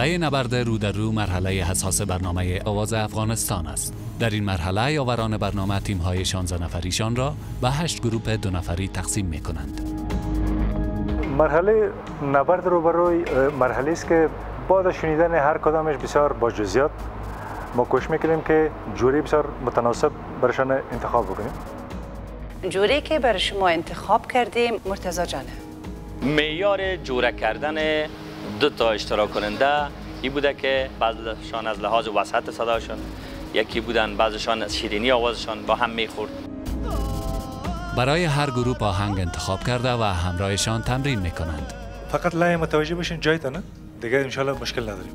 مرحله نبرد رو در رو مرحله حساس برنامه آواز افغانستان است. در این مرحله یاوران برنامه تیم های 16 نفریشان را به 8 گروپ دو نفری تقسیم می کنند. مرحله نبرد رو برای مرحله است که بعد شنیدن هر کدامش بسیار با جزئیات ما کوشش می‌کنیم که جوری بسیار متناسب برشان انتخاب بکنیم جوری که بر شما انتخاب کردیم مرتضی جانه معیار جوره کردن دو تا اشتراک کننده. ای بوده که بعضشان از لحاظ وسط صداشون یکی بودن بعضشان از شیرینی آوازشان با هم می‌خورد. برای هر گروه آهنگ انتخاب کرده و همراهشان تمرین می‌کنند. فقط لای متوجه بشین جایتانه دیگه انشالله مشکل نداریم.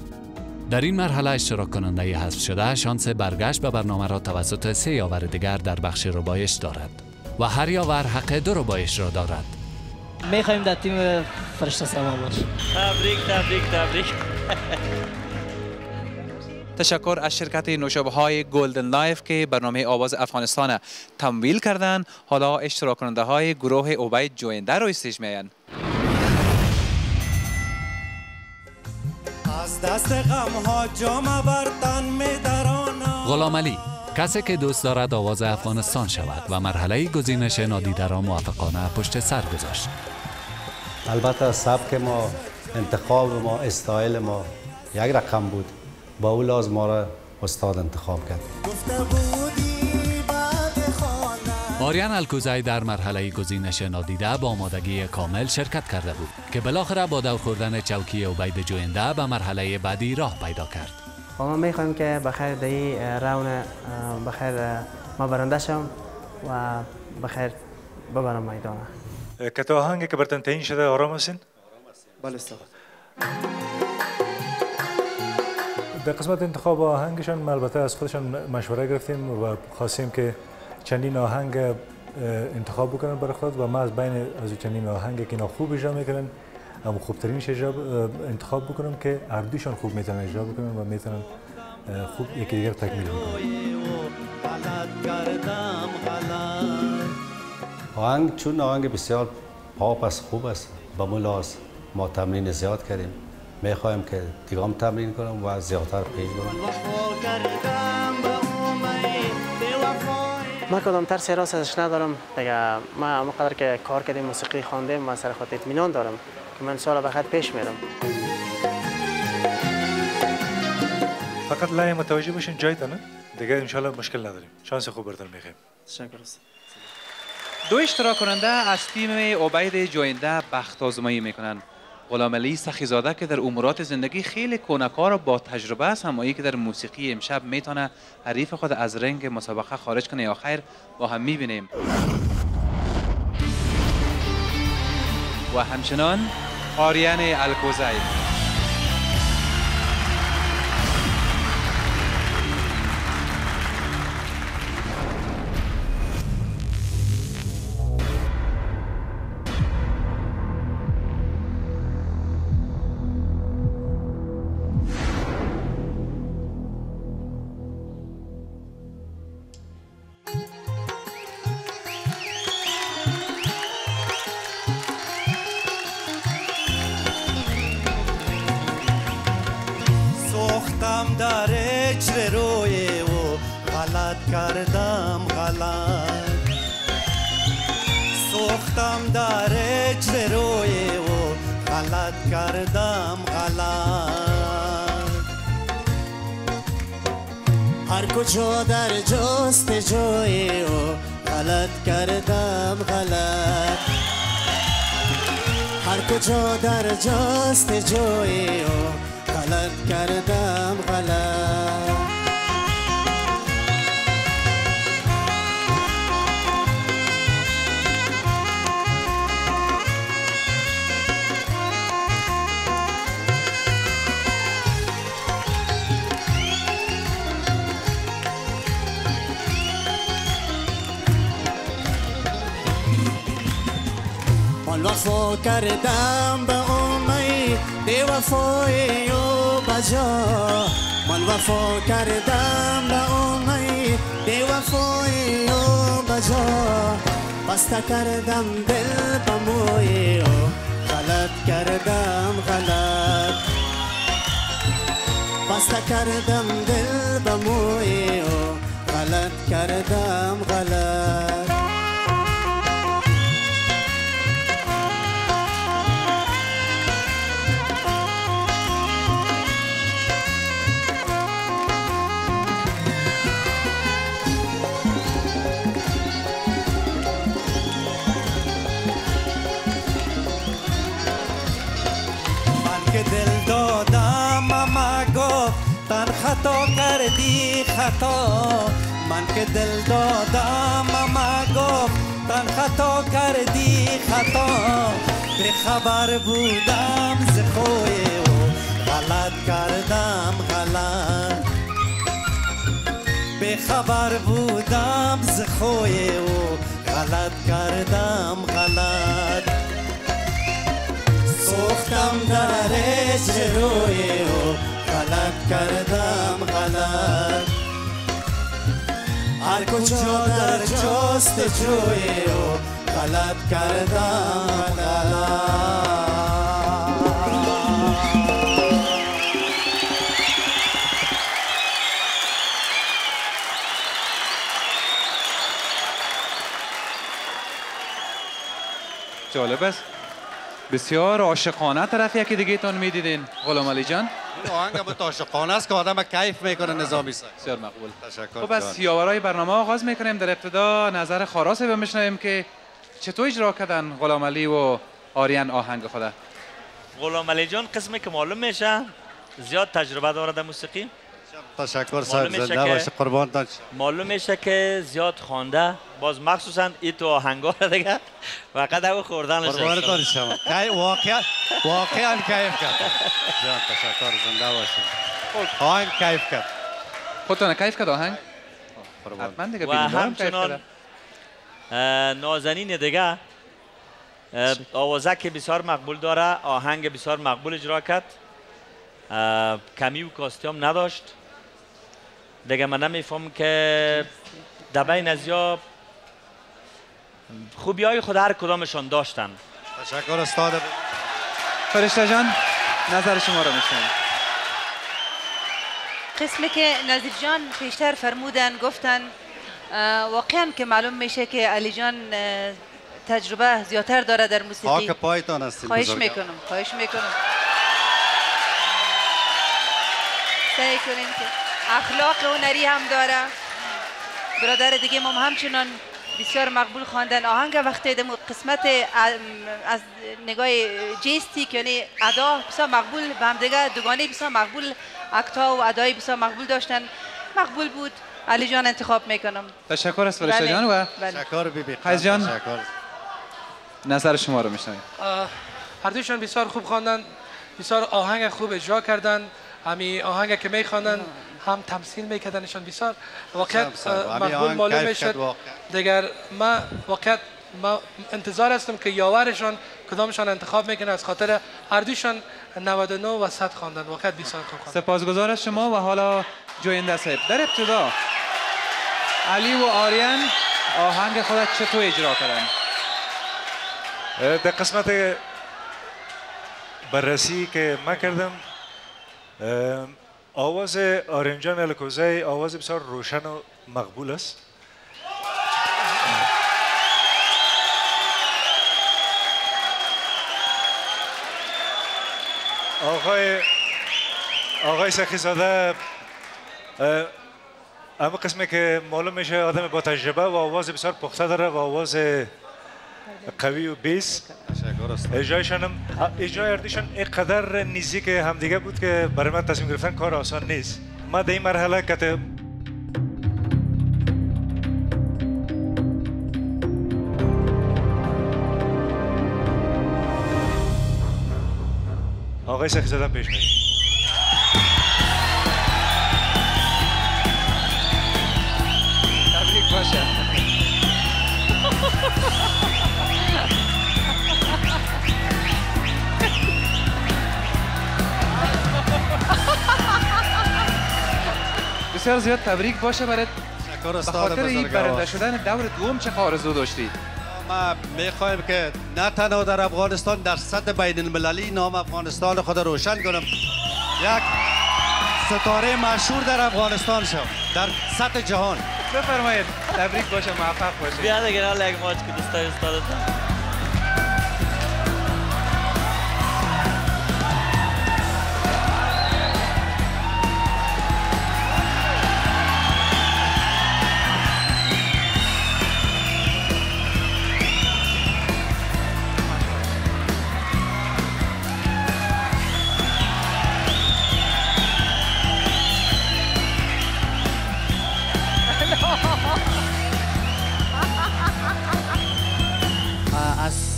در این مرحله اشتراک کننده حذف شده شانس برگشت به برنامه را توسط سه یاور دیگر در بخش ربایش دارد و هر یاور حق دو ربایش را دارد. می‌خوایم در تیم فرشته سوار باشیم. تبریک تبریک تبریک. تشکر از شرکت نوشابه های Golden Life که برنامه آواز افغانستان تمویل کردن. حالا اشتراک کننده های گروه عبید جوینده رو stage میان از دست غم ها جام برتن می غلام علی کسی که دوست دارد آواز افغانستان شود و مرحله گزینش نادیده را موفقانه پشت سر گذاشت. البته سبک ما انتخاب ما استایل ما یک رقم بود. با او لازم ما را استاد انتخاب کرد. آریان الکوزای در مرحله گزینش نادیده با آمادگی کامل شرکت کرده بود که بالاخره با دور خوردن چوکی عبید جوینده به مرحله بعدی راه پیدا کرد. ما می‌خوایم که بخیر در این راون بخیر ما برنده شم و بخیر ببرم میدانه کت آهنگی که برتن تعیین شده آرام هستین؟ بله استاد در قسمت انتخاب آهنگشان ما البته از خودشان مشوره گرفتیم و خواستیم که چندین آهنگ انتخاب بکنن برای خود و ما از بین از چندین آهنگ که اینا خوب اجرا می‌کنن اما خوبترینش اجرا انتخاب بکنم که هر خوب می‌تونن اجرا بکنن و می‌تونن خوب یکی دیگر تکمیل آهنگ چون آهنگ بسیار پاپ است خوب است با ملاس ما تمرین زیاد کردیم. می‌خوایم که دیگه تمرین کنم و زیادتر پیش برم ما کدام ترس راست ازش ندارم. دیگه ما اما قدر که کار کردیم موسیقی خواندیم ما سر خود اطمینان دارم که من سال بخیر پیش میرم. فقط لای متوجه باشین جایتانه دیگه انشالله مشکل نداریم. شانس خوب برتن می‌خوایم تشکر است. دو اشتراک کننده از تیم عبید جوینده بخت آزمایی می‌کنن. غلام علی سخیزاده که در امورات زندگی خیلی کونکار و با تجربه است همایی که در موسیقی امشب می‌تونه حریف خود از رنگ مسابقه خارج کنه یا خیر با هم می‌بینیم. و همچنان آریان الکوزای. هر کجا در جست جوی او غلط کردم غلط. هر کجا در جست جوی او غلط کردم غلط. وفا کردم به امید بی وفای و بجا. من وفا کردم به امید بی وفای و بجا. بسته کردم دل به موی غلط کردم غلط. بسته کردم دل به موی غلط کردم غلط. خطا کردی خطا. من که دل دادم ماما گفت تن خطا کردی خطا. به خبر بودم ز خوی او غلط کردم غلط. به خبر بودم ز خوی او غلط کردم غلط. سوختم در روی او کردم غلط. هر کجا در جست جوی او غلط کردم جالب است. بسیار عاشقانه طرف یکی دیگه تون می‌دیدین. غلام علی جان. این آهنگ هم عاشقانه است که آدم کیف می‌کنه نظامی سر بسیار مقبول. تشکر. خب از یاورای برنامه آغاز می‌کنیم. در ابتدا نظر خاراس رو بشنویم که چطور اجرا کردن غلام علی و آریان آهنگ خدا. غلام علی جان قسمی که معلوم میشه زیاد تجربه داره در موسیقی. تشکر صاحب که- قربانتان. معلوم میشه که زیاد خوانده باز مخصوصا این تو آهنگا رو دیگه. فقط او خوردنش قربانتان شما. کی واقعا واقعا کیف کرد. جان تشکر زنده باشه آهنگ کیف کرد. خودتون کیف کرد آهنگ؟ قربان. حتما دیگه و همچنان نازنین دیگه. اه، آوازک بسیار مقبول داره. آهنگ بسیار مقبول اجرا کرد. کمی و کاستیوم نداشت. دیگه من نمیفهم که در بین از یا خوبی های خود هر کدامشان داشتن. تشکر استاد. فرشته جان نظر شما رو میشنویم قسمی که نظیر جان پیشتر فرمودن گفتن واقعا که معلوم میشه که علی جان تجربه زیادتر داره در موسیقی. خاک پایتان هستیم خواهش. می‌کنم خواهش می‌کنم. سعی کنیم که اخلاق هنری هم داره. برادر دیگه ما همچنان بسیار مقبول خواندن. آهنگ وقتی در قسمت از نگاه جیستیک یعنی ادا بسیار مقبول به هم دیگه دوگانه بسیار مقبول اکتا و ادای بسیار مقبول داشتن. مقبول بود. علی جان انتخاب می‌کنم. تشکر از فرشته بله، جان و بله. تشکر بی بی قیس جان. تشکر. نظر شما رو میشنویم. هر دوشون بسیار خوب خواندن بسیار آهنگ خوب اجرا کردن. همین آهنگ که میخواندن هم تمثیل میکردنشان بسیار. واقعا مقبول معلوم می‌شد. دیگر ما واقعا ما انتظار هستم که یاورشان کدامشان انتخاب می‌کنه از خاطر هر دوشان 99 و 100 خواندن. واقعا بسیار خوب خواندن. سپاسگزار از شما و حالا جوینده صاحب. در ابتدا علی و آریان آهنگ خود چطور اجرا کردن؟ در قسمت بررسی که من کردم آواز آرنجان الکوزی آواز بسیار روشن و مقبول است. آقای آقای سخیزاده اما قسمی که معلوم میشه آدم با تجربه و آواز بسیار پخته داره و آواز قوی و بیس. اجرایشان هم اجرای اردیشان اینقدر نزدیک همدیگه بود که برای من تصمیم گرفتن کار آسان نیست. ما در این مرحله که آقای سخی زدن پیش میریم بسیار زیاد تبریک باشه برای تشکر به استاد خاطر این برنده شدن دور دوم چه آرزو داشتی؟ ما می‌خوایم که نه تنها در افغانستان در سطح بین المللی نام افغانستان خود روشن کنم. یک ستاره مشهور در افغانستان شو در سطح جهان. بفرمایید تبریک باشه موفق باشه بیا دیگه یک ماچ که دوستای استادت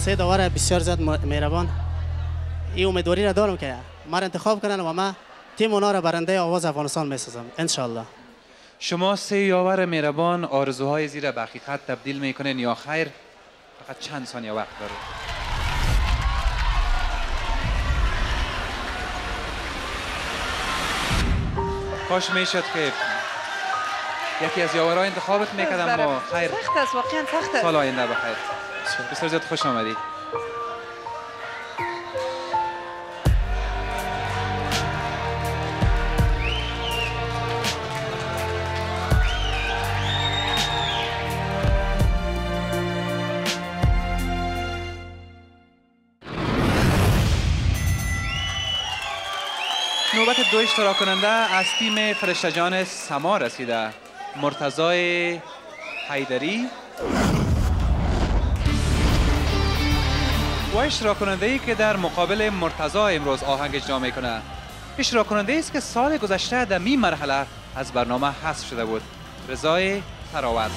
سه داور بسیار زیاد مهربان. این امیدواری را دارم که ما را انتخاب کنن و ما تیم اونا را برنده آواز افغانستان می‌سازم انشالله شما سه یاور مهربان آرزوهای زیر به حقیقت تبدیل می‌کنین یا خیر؟ فقط چند ثانیه وقت دارید کاش می‌شد که یکی از یاورها انتخابت می‌کردم ما خیر. سخت است واقعا سخت است. سال آینده بخیر. بسیار زیاد خوش آمدی نوبت دو اشتراک کننده از تیم فرشتجان سما رسیده. مرتضای حیدری. و اشتراک کننده ای که در مقابل مرتضا امروز آهنگ اجرا می‌کنه. اشتراک کننده است که سال گذشته در می مرحله از برنامه حذف شده بود. رضای تراوت.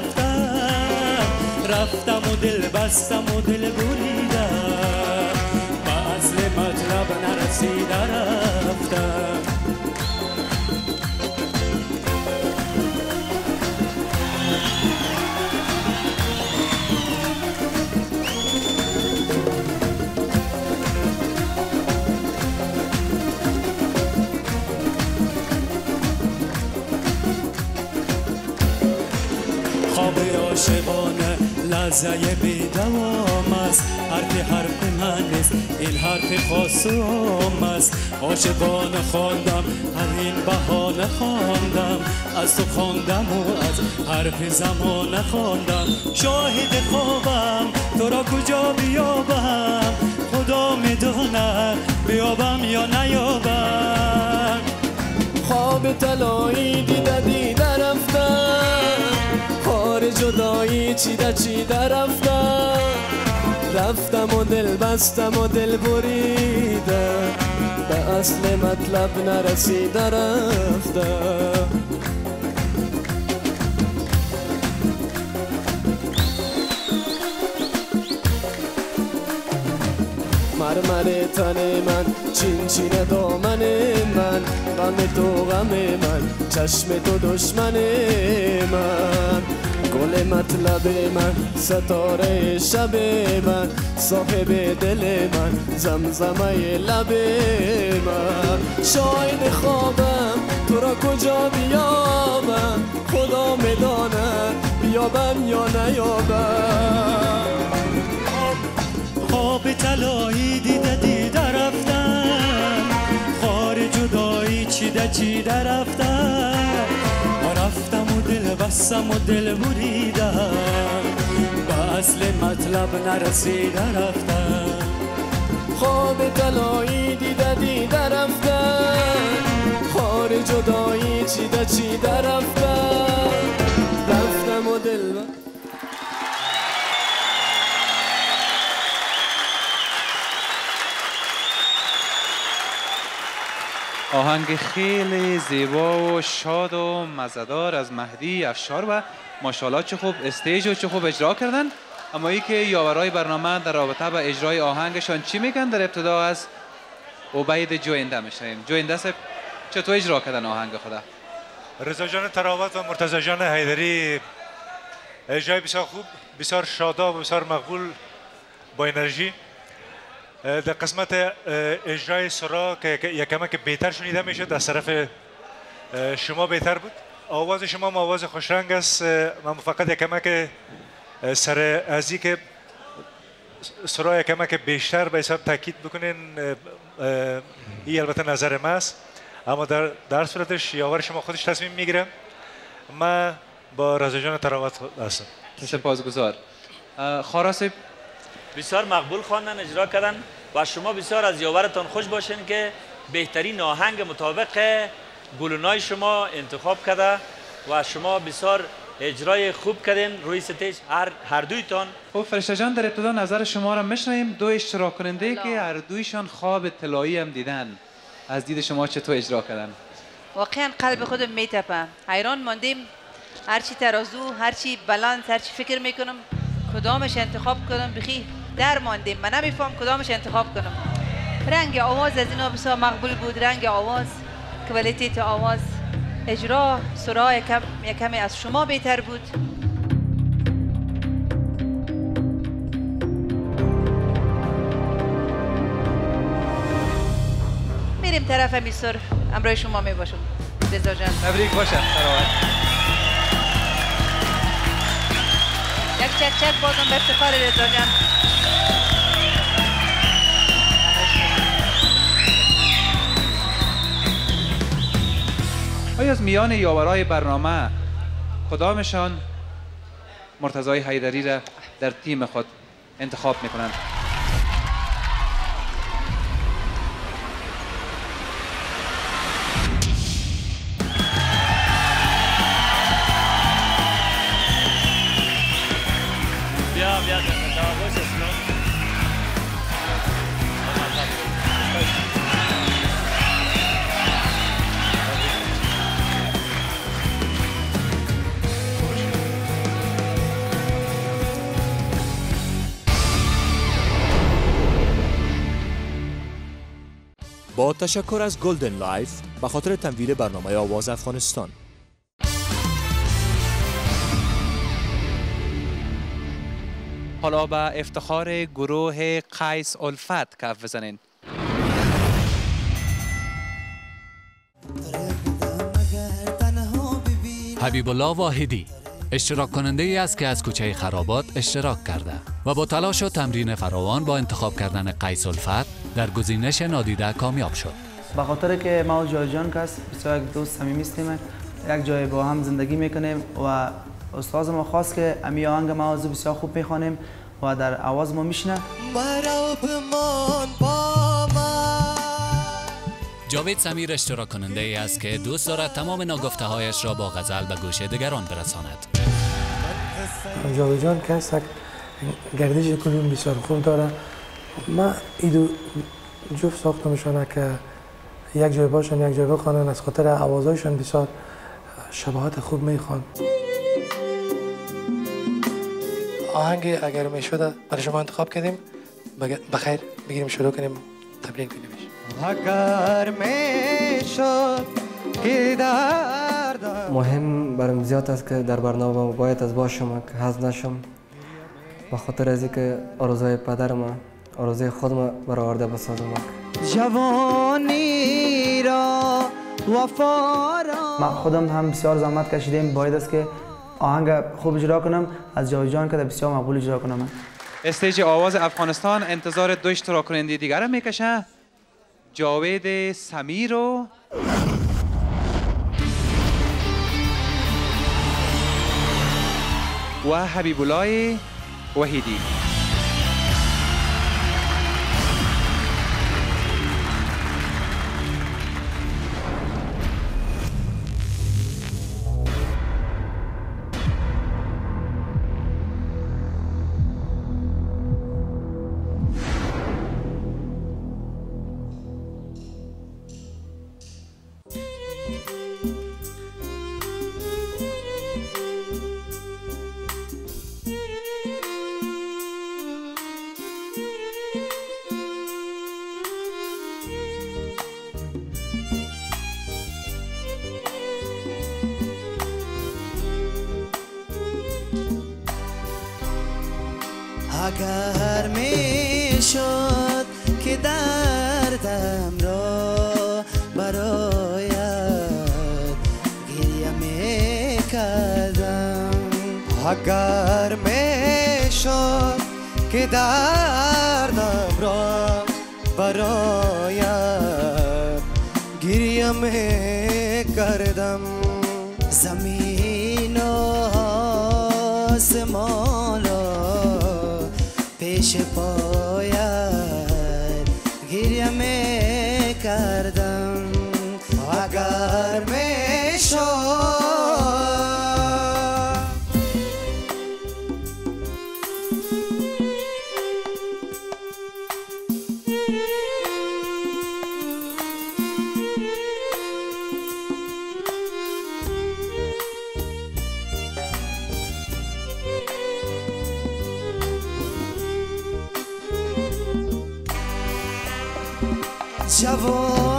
رفتم. رفتم و دل بستم و دل بریدم. به اصل مطلب نرسیده رفتم. لحظه بیدوام است حرف حرف من نیست. این حرف خاصم است عاشقانه خواندم. همین بهانه خواندم. از تو خواندم و از حرف زمانه خواندم. شاهد خوابم. تو را کجا بیابم؟ خدا می‌داند بیابم یا نیابم. خواب طلایی دیده دیده رفتم. جدایی چیده چیده رفتم؟ رفتم و دل بستم و دل بریدم. به اصل مطلب نرسیده رفتم. مرمر تن من چین چین دامن من. غم تو غم من چشم تو دشمن من. گل مطلب من ستاره شب من صاحب دل من زمزمه لب من. شاید خوابم تو را کجا بیابم؟ خدا می‌داند بیابم یا نیابم؟ خواب طلایی دیده دیده رفتم خار جدایی چیده چیده رفتم. بستم و دل بریدم به اصل مطلب نرسیده رفتم. خواب طلایی دیده دیده رفتم. خار جدایی چیده چیده رفتم. آهنگ خیلی زیبا و شاد و مزدار از مهدی افشار و ماشاءالله چه خوب استیج و چه خوب اجرا کردن. اما ای که یاورای برنامه در رابطه به اجرای آهنگشان چی میگن؟ در ابتدا از عبید جوینده میشنیم جوینده صاحب چطور اجرا کردن آهنگ خدا؟ رضا جان تراوت و مرتضی جان حیدری. اجرای بسیار خوب بسیار شاداب و بسیار مقبول با انرژی. در قسمت اجرای سرا که یکمه که بهتر شنیده میشه از طرف شما بهتر بود. آواز شما هم آواز خوشرنگ است. من فقط یکمه که سر ازی که سرا یکمه که بیشتر به حساب تاکید بکنین. این البته نظر ما است. اما در در صورتش یاور شما خودش تصمیم می‌گیره. من با رضا جان تراوت هستم. سپاسگزار. خاراس بسیار مقبول خواندن اجرا کردن و شما بسیار از یاورتان خوش باشین که بهترین آهنگ مطابق گلونای شما انتخاب کرده و شما بسیار اجرای خوب کردین روی ستیج هر هر دویتان. خب فرشته جان در ابتدا نظر شما را میشنویم. دو اشتراک کننده که هر دویشان خواب طلایی هم دیدن. از دید شما چطور اجرا کردن؟ واقعا قلب خودم میتپه حیران ماندیم. هرچی ترازو هرچی بلند هرچی فکر می‌کنم کدامش انتخاب کنم؟ بخی در ماندیم من نمیفهم کدامش انتخاب کنم. رنگ آواز از اینا بسیار مقبول بود. رنگ آواز کوالیتیت آواز اجرا سرا یکم یکمی از شما بهتر بود. میریم طرف میسر امرای شما می باشم. رضا جان. تبریک باشه سلامت. یک چک چک بازم به افتخار جان. آیا از میان یاورای برنامه کدامشان مرتضای حیدری را در تیم خود انتخاب می‌کنند؟ تشکر از Golden Life به خاطر تمویل برنامه آواز افغانستان. حالا به افتخار گروه قیس الفت کف بزنین. حبیب الله واحدی. اشتراک کننده ای است که از کوچه خرابات اشتراک کرده و با تلاش و تمرین فراوان با انتخاب کردن قیس الفت در گزینش نادیده کامیاب شد. به خاطر که ما و جای جان کس بسیار یک دوست صمیمی هستیم. یک جای با هم زندگی می‌کنیم و استاد ما خواست که امی آهنگ ما از بسیار خوب می‌خوانیم و در آواز ما میشنه جاوید سمیر اشتراک کننده ای است که دوست دارد تمام ناگفته هایش را با غزل به گوش دیگران برساند. جاوید جان کس یک گردش کنیم بسیار خوب داره ما ایدو جفت ساختمشانه که یک جای باشن یک جای بخوانن از خاطر آوازهایشان بسیار شباهت خوب می‌خوان. آهنگ اگر می‌شده برای شما انتخاب کردیم. بخیر بگیریم شروع کنیم. تمرین کنیم. می‌شد که مهم برام زیاد است که در برنامه باید از باشم که حظ نشم. به خاطر از که آرزوهای پدرم آرزوی خودم برآورده بسازم جوانی را وفا را من خودم هم بسیار زحمت کشیدیم باید است که آهنگ خوب اجرا کنم از جاوید جان که بسیار مقبول اجرا کنم. استیج آواز افغانستان انتظار دو اشتراک کننده دیگر می‌کشه. جاوید سمیر و و حبیب الله وحیدی. جوانی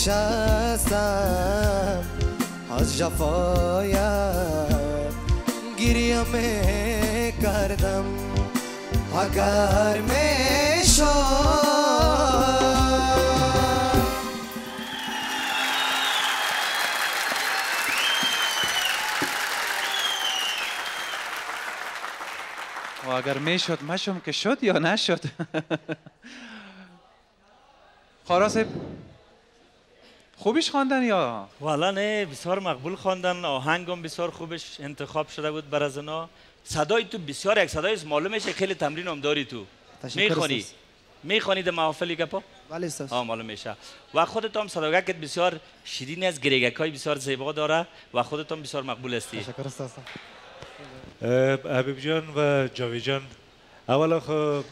نشستم. از جفایت گریه می کردم. اگر می شد و اگر می‌شد مشم که شد یا نشد. خاراسب خوبیش خواندن یا؟ والا نه بسیار مقبول خواندن. آهنگم بسیار خوبش انتخاب شده بود بر از اونا. صدای تو بسیار یک صدای است معلوم میشه خیلی تمرین هم داری تو. می‌خوانی؟ استاد. می‌خوانی در محافلی گپا؟ بله استاد آه معلوم میشه. و خودت هم صداگکت بسیار شیرین از گریگک های بسیار زیبا داره و خودت هم بسیار مقبول هستی. تشکر استاد حبیب جان و جاوی جان. اولا خب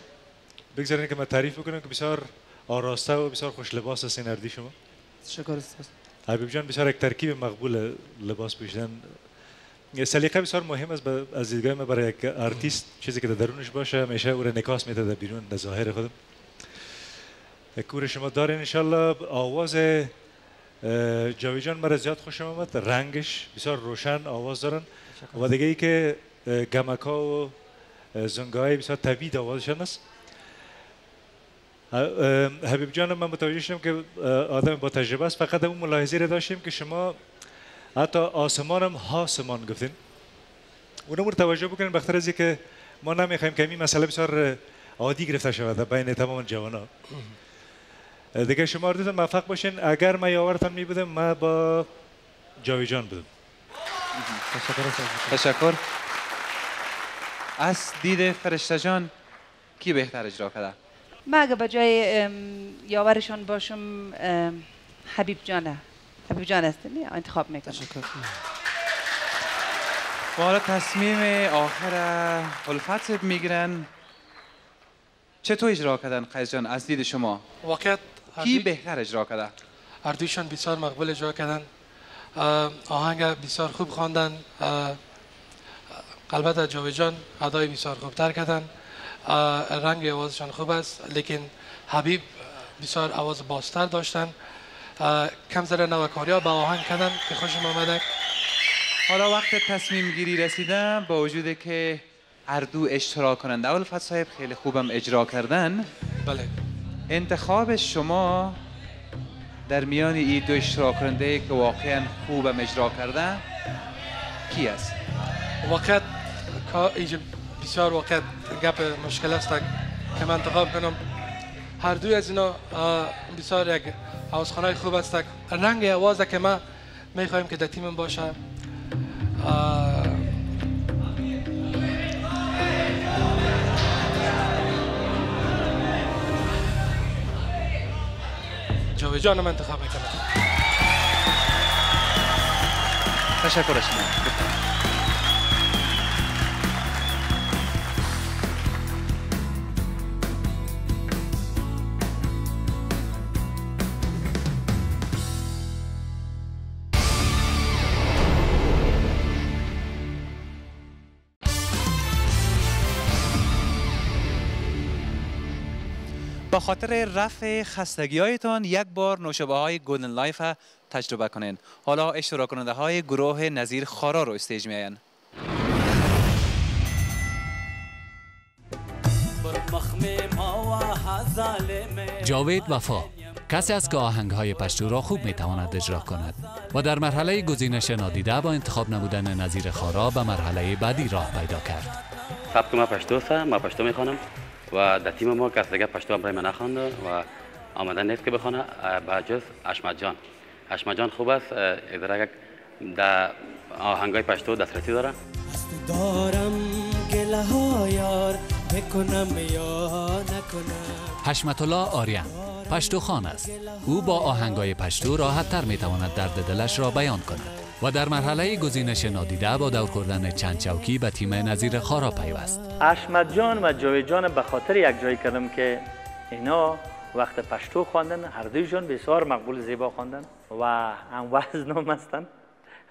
بگذارین که من تعریف بکنم که بسیار آراسته و بسیار خوش لباس است این هر دوی شما. تشکر استاد حبیب جان بسیار یک ترکیب مقبول لباس پوشیدن سلیقه بسیار مهم است از دیدگاه من برای یک آرتیست چیزی که در درونش باشه همیشه او را انعکاس میده در بیرون در ظاهر خودم. کور شما دارین انشالله. آواز جاوی جان مرا زیاد خوشم آمد. رنگش بسیار روشن آواز دارن. و دیگه ای که اه، گمکا و اه، زنگای بسیار طبیعی آوازشان است. حبیب جان من متوجه شدم که آدم با تجربه است. فقط اون ملاحظه را داشتیم که شما حتی آسمان هم هاسمان گفتین. اونم رو توجه بکنین بخاطر از که ما نمی‌خوایم که این مسئله بسیار عادی گرفته شود بین تمام جوان ها دیگه شما اردوتون موفق باشین. اگر من یاورتان می بودم من با جاوی جان بودم. تشکر. از دید فرشته جان کی بهتر اجرا کرده؟ من اگه به جای یاورشان باشم حبیب جانه. حبیب جان است نه؟ انتخاب می‌کنم. و حالا تصمیم آخر الفت می‌گیرن. چطور اجرا کردن قیس جان؟ از دید شما. واقعیت کی بهتر اجرا کرده؟ اردویشان بسیار مقبول اجرا کردن. آهنگ بسیار خوب خواندن. البته جاوی جان ادای بسیار خوبتر کردن. رنگ آوازشان خوب است لیکن حبیب بسیار آواز بازتر داشتن. کم ذره نوکاری ها به آهنگ کردن که خوشم آمده حالا وقت تصمیم گیری رسیدم با وجود که هر دو اشتراک کننده اول فت صاحب خیلی خوبم اجرا کردن. بله. انتخاب شما در میان این دو اشتراک کننده که واقعا خوبم اجرا کرده کی است؟ واقعیت کا ایج بسیار واقعیت گپ مشکل است. که من انتخاب کنم هر دوی از اینا بسیار یک آوازخانه خوب است. رنگ آواز که ما می‌خوایم که در تیم باشه. جاوی جانم انتخاب می‌کنم. تشکر شما. خاطر رفع خستگی هایتان یک بار نوشابه های Golden Life ها تجربه کنین. حالا اشتراک کننده های گروه نظیر خارا رو stage می جاوید وفا. کسی است که آهنگ های پشتو را خوب می تواند اجرا کند و در مرحله گزینش نادیده با انتخاب نمودن نظیر خارا به مرحله بعدی راه پیدا کرد. سبک ما پشتو است ما پشتو می‌خوانم. و در تیم ما کس دیگه پشتو هم برای من نخوانده و آمدن نیست که بخوانه با جز اشمت جان. اشمت جان خوب است یک در آهنگای پشتو دسترسی داره. دارم گله ها یار بکنم یا نکنم. حشمت الله آریان پشتو خان است. او با آهنگای پشتو راحت تر می تواند درد دلش را بیان کند. و در مرحله گزینش نادیده با دور خوردن چند چوکی به تیم نظیر خارا پیوست. اشمت جان و جاوید جان به خاطر یک جایی کردم که اینا وقت پشتو خواندن هر دویشان بسیار مقبول زیبا خواندن و هم وزن هم هستند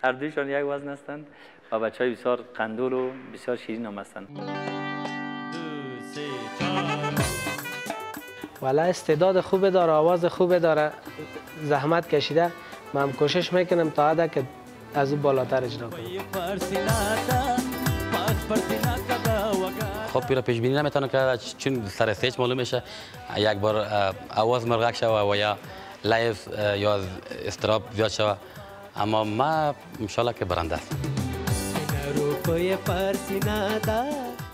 هر دویشان یک وزن هستند و بچه های بسیار قندول و بسیار شیرین هم هستند والا استعداد خوب داره آواز خوب داره زحمت کشیده. من هم کوشش می‌کنم تا حد که از او بالاتر اجرا کنم خب پیرا پیش بینی نمی‌تونه که چون سر استیج معلوم میشه یک بار آواز مرغک شوه و یا لایف یا استراب زیاد شوه. اما ما انشالله که برنده است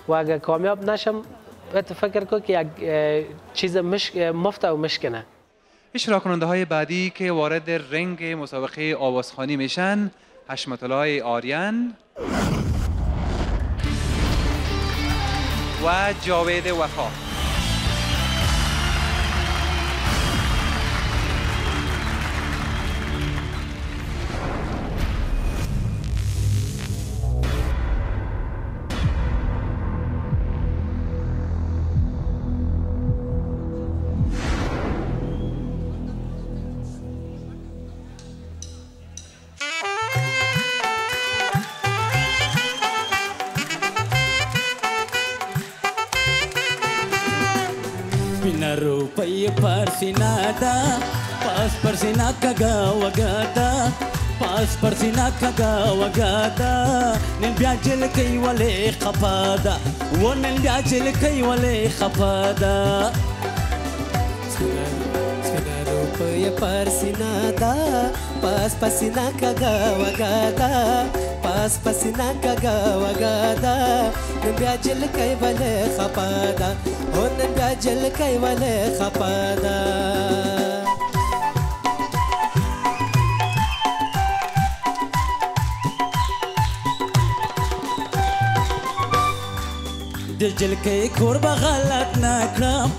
و اگر کامیاب نشم فکر کن که یک چیز مش... مفت و مشکنه اشتراک کننده های بعدی که وارد رنگ مسابقه آوازخوانی میشن. حشمت الله آریان و جاوید وفا. ಪರ್ಸಿನ ಕಗ ಒಗದ ಪಾಸ್ ಪರ್ಸಿನ ಕಗ ಒಗದ ನಿನ್ ಬ್ಯಾಜಲ್ ಕೈ ಒಲೆ ಖಪಾದ ಓ ನಿನ್ ಬ್ಯಾಜಲ್ ಕೈ ಒಲೆ ಖಪಾದ ರೂಪಯ ಪರ್ಸಿನಾದ ಪಾಸ್ ಪಸಿನ ಕಗ ಒಗದ पास पसीना का गावा गादा नब्या जल कई वाले खपादा हो नब्या जल कई वाले खपादा د جلکې کور به غلط نه کړم.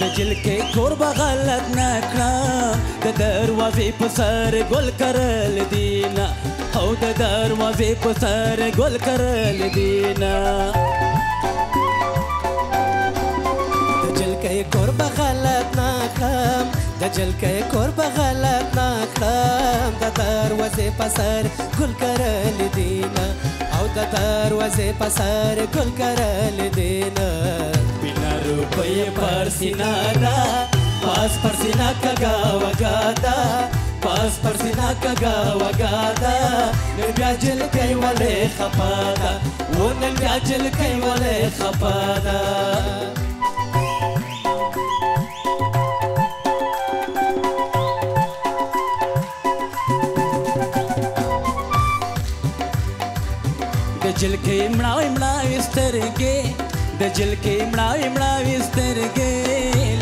د جلکې کور به غلط نه کړم. د دروازې په سر ګل کرل دی نه. او د دروازې په سر ګل کرل دی نه. د جلکې کور به غلط نه کړم. د جلکې کور په غلط نه کړم د دروازې په سر ګل کرل دی نه او د دروازې په سر ګل کرل دی نه بنا روپې پر سینا را पास पर सीना कगा वगादा पास पर सीना कगा वगादा नब्याजल कई वाले खपादा वो नब्याजल कई वाले खपादा جلکې مړاوې مړاوې سترګې د جلکې مړاوې مړاوې سترګې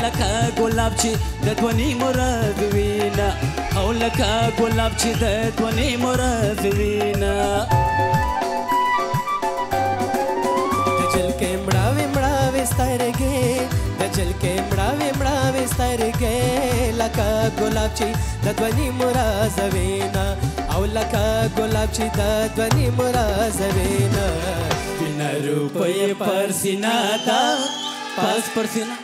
لکه ګلاب چې د دونی مراد وینا او لکه ګلاب چې د دونی مراد وینا د جلکې مړاوې مړاوې سترګې د جلکې مړاوې مړاوې سترګې لکه ګلاب چې د دونی مراد وینا او لکه ګلاب چې د دونی مراد وینا بنا روپې پر سینا دا پاس پر سینا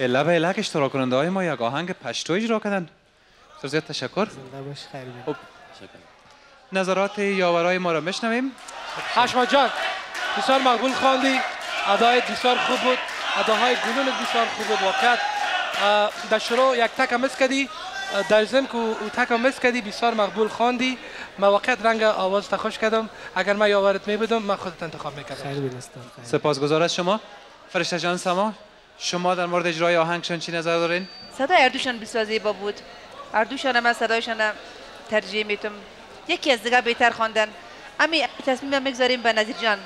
الا به الا که اشتراک کننده های ما یک آهنگ پشتو اجرا کردن. بسیار زیاد تشکر. خب. نظرات یاورای ما را بشنویم. حشمت جان. بسیار مقبول خواندی. ادای بسیار خوب بود. اداهای گلول بسیار خوب بود. واقعا در شروع یک تک مس کردی. در ضمن که او تک مس کردی بسیار مقبول خواندی. من واقعا رنگ آواز خوش کردم. اگر من یاورت می بودم من خودت انتخاب می‌کردم. سپاسگزار از شما. فرشته جان سما شما در مورد اجرای آهنگشان چی نظر دارین؟ صدای اردوشان بسیار زیبا بود. اردوشان هم از صدایشان هم ترجیح میتم یکی از دیگه بهتر خواندن. امی تصمیم می‌گذاریم به نظیر جان.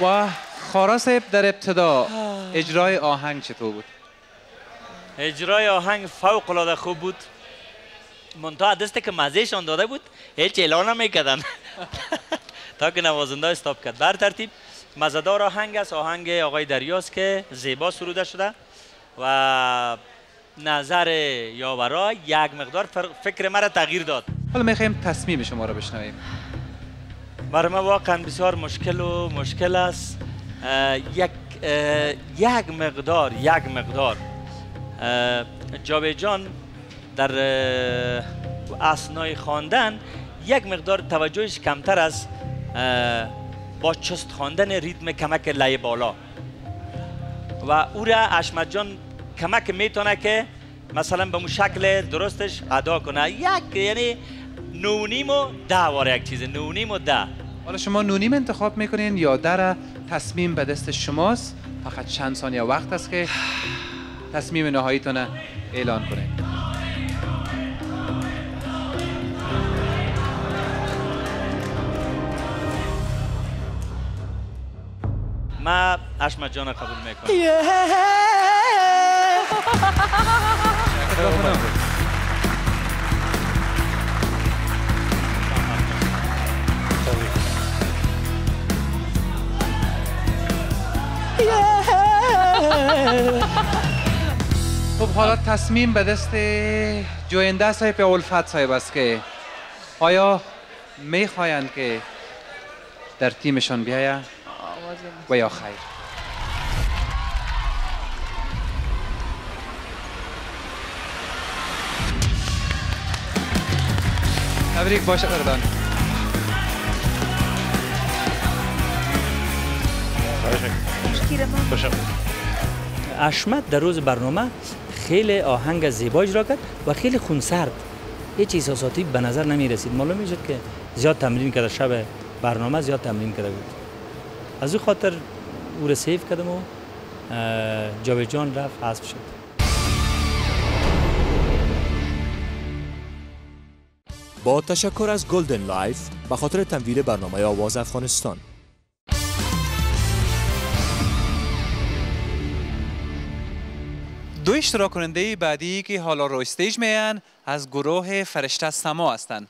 و خارا صاحب در ابتدا اجرای آهنگ چطور بود؟ اجرای آهنگ فوق العاده خوب بود. منتها دسته که مزهشان داده بود هیچ اعلان نمی‌کردن. تا که نوازنده استاپ کرد. بر ترتیب مزدار آهنگ است. آهنگ آقای دریاست که زیبا سروده شده و نظر یاورا یک مقدار فکر مرا تغییر داد. حالا می‌خوایم تصمیم شما را بشنویم. برای من واقعا بسیار مشکل و مشکل است. یک یک مقدار یک مقدار. اه، جاوید جان در اسنای خواندن یک مقدار توجهش کمتر از با چست خواندن ریتم کمک لای بالا. و او را اشمت جان کمک می‌تونه که مثلا به شکل درستش ادا کنه. یک یعنی نونیم و ده واره یک چیز نونیم و ده. حالا شما نونیم انتخاب می‌کنین یا در تصمیم به دست شماست؟ فقط چند ثانیه وقت است که تصمیم نهاییتون اعلان کنین. من اشمت جان قبول می‌کنم. خب حالا تصمیم به دست جوینده صاحب یا الفت صاحب است که آیا می‌خواهند که در تیمشان بیاید؟ و یا خیر. تبریک باشه قدردان اشمت در روز برنامه خیلی آهنگ زیبا اجرا کرد و خیلی خونسرد. هیچ احساساتی به نظر نمی رسید معلوم می‌شد که زیاد تمرین کرده شب برنامه زیاد تمرین کرده بود. از او خاطر او را سیف کردم و اه، جاوید جان رفت حذف شد. با تشکر از Golden Life به خاطر تمویل برنامه آواز افغانستان. دو اشتراک کننده بعدی که حالا رو stage میان از گروه فرشته سما هستند.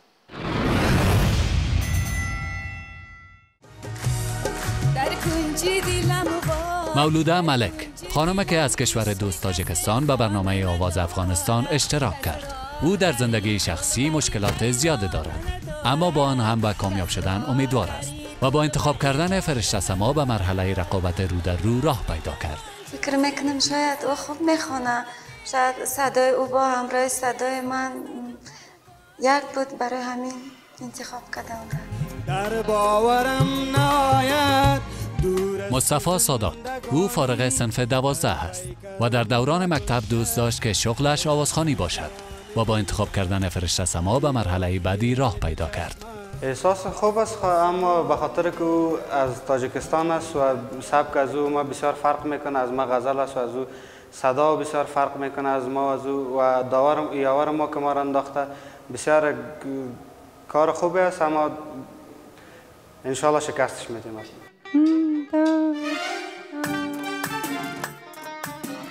مولوده ملک خانم که از کشور دوست تاجکستان به برنامه آواز افغانستان اشتراک کرد. او در زندگی شخصی مشکلات زیاده دارد. اما با آن هم به کامیاب شدن امیدوار است و با انتخاب کردن فرشته سما به مرحله رقابت رو در رو راه پیدا کرد. فکر می‌کنم شاید او خوب می‌خونه. شاید صدای او با همراه صدای من یک بود برای همین انتخاب کردم. در باورم ناید. مصطفی سادات او فارغ سنف دوازده است و در دوران مکتب دوست داشت که شغلش آوازخانی باشد و با انتخاب کردن فرشته سما به مرحله بعدی راه پیدا کرد. احساس خوب است خو- اما به خاطر که او از تاجیکستان است و سبک از او ما بسیار فرق می‌کنه از ما غزل است و از او صدا بسیار فرق می‌کنه از ما از او و داور یاور ما که ما را انداخته بسیار کار خوبی است اما انشالله شکستش میدیم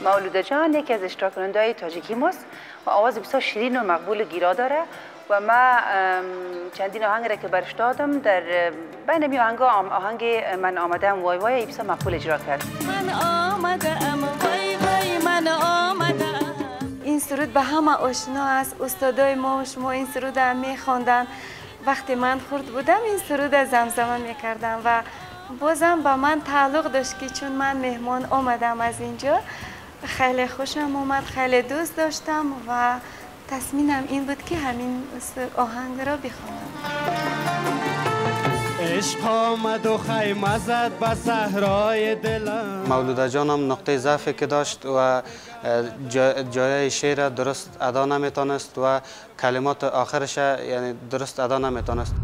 مولوده جان یکی از اشتراک کننده های تاجیکی ماست و آواز بسیار شیرین و مقبول گیرا داره. و ما چندین آهنگ را که برش دادم در بین می آهنگ آهنگ من آمدم وای وای بسیار مقبول اجرا کرد. من آمدم وای وای من آمدم. این سرود به همه آشنا است استادای ما و شما این سرود هم میخواندن وقتی من خورد بودم این سرود از زمزمه می‌کردم و بازم به من تعلق داشت که چون من مهمان آمدم از اینجا خیلی خوشم اومد خیلی دوست داشتم و تصمیمم این بود که همین آهنگ را بخوانم. عشق آمد و خیمه زد به صحرای دلم. مولوده جانم نقطه ضعفی که داشت و جا- جای شعر درست ادا نمی‌تونست و کلمات آخرش یعنی درست ادا نمی‌تونست.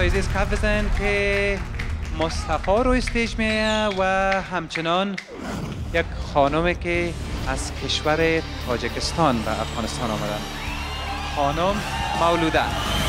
دوستای عزیز کف بزن که مصطفی رو استیج میه و همچنان یک خانم که از کشور تاجکستان و افغانستان آمدن. خانم مولوده.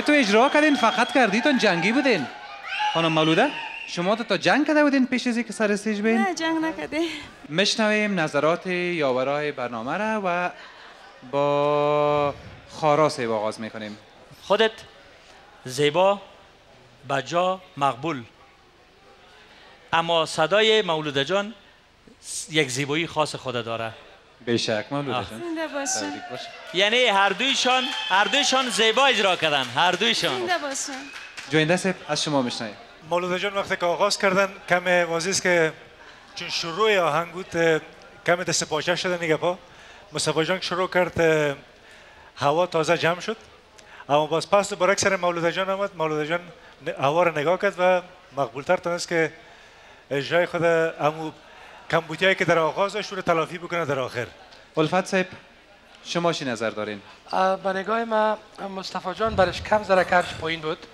ای تو اجرا کردین فقط کردیتون جنگی بودین. خانم مولوده شما تو تا جنگ کرده بودین پیش از اینکه سر استیج بین نه جنگ نکرده میشنویم نظرات یاورای برنامه را و با خاراس آغاز می‌کنیم. خودت زیبا بجا مقبول. اما صدای مولوده جان یک زیبایی خاص خود داره. بیشک مولوده آه. جان زنده. یعنی هر دویشان هر دویشان زیبا اجرا کردن. هر دویشان. زنده باشن. جوینده صاحب از شما میشنویم. مولوده جان وقتی که آغاز کردن کم واضح است که چون شروع آهنگ بود کم دست پاچه شده نگه پا. مصطفی جان که شروع کرد هوا تازه جمع شد. اما باز پس برای سر مولوده جان آمد. مولوده جان هوا رو نگاه کرد و مقبولتر تونست که اجرای خود امو کمبودیایی که در آغاز داشت رو تلافی بکنه در آخر. الفت صاحب شما چی نظر دارین؟ به نگاه ما مصطفی جان برش کم ذره کرج پایین بود.